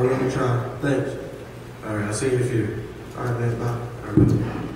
I really try. Thanks. All right, I'll see you in a few. All right, man, bye. All right, bye.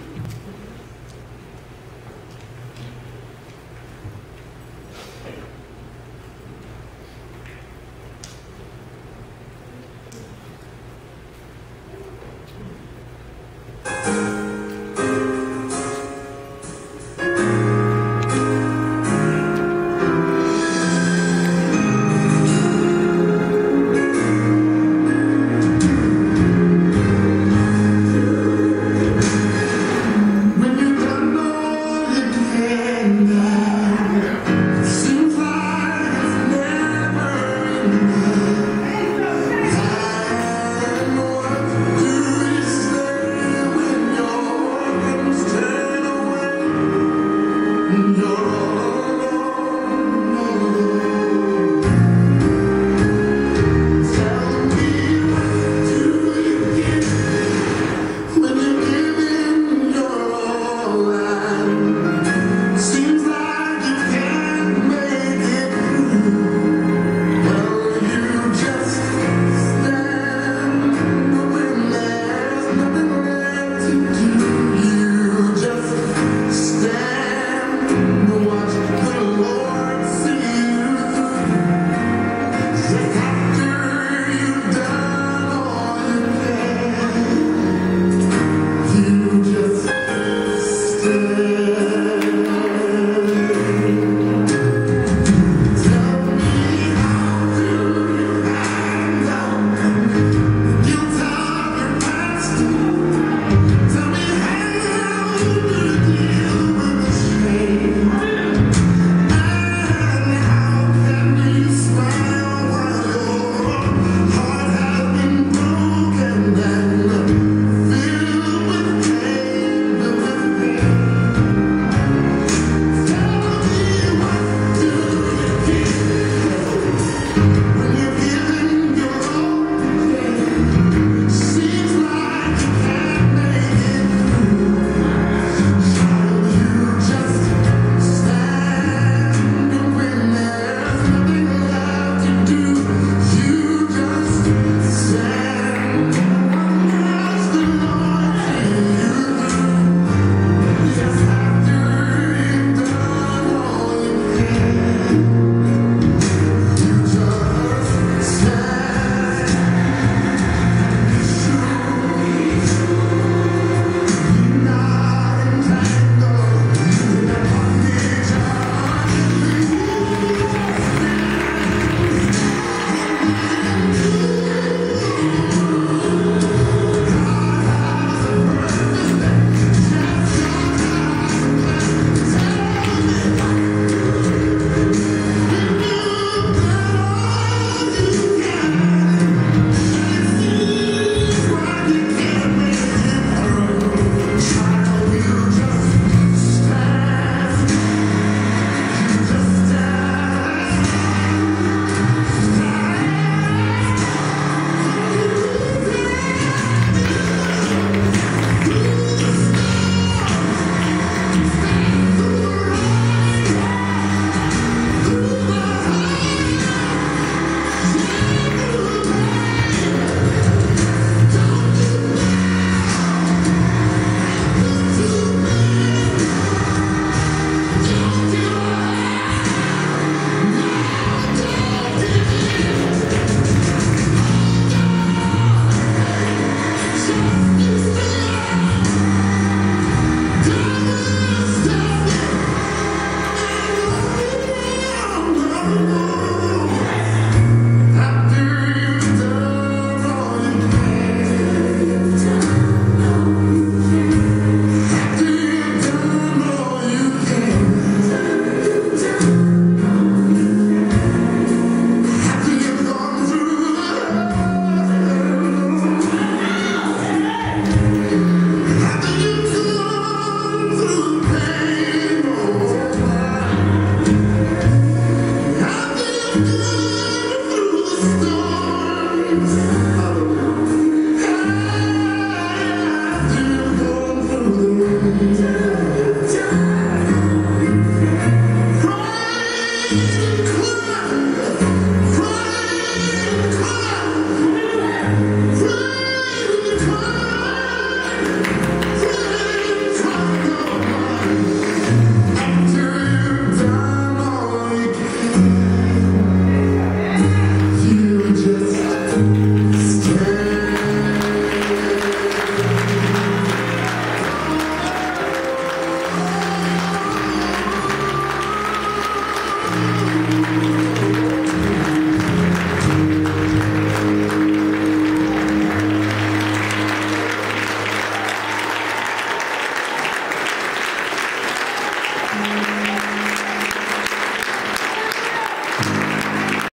Jesus.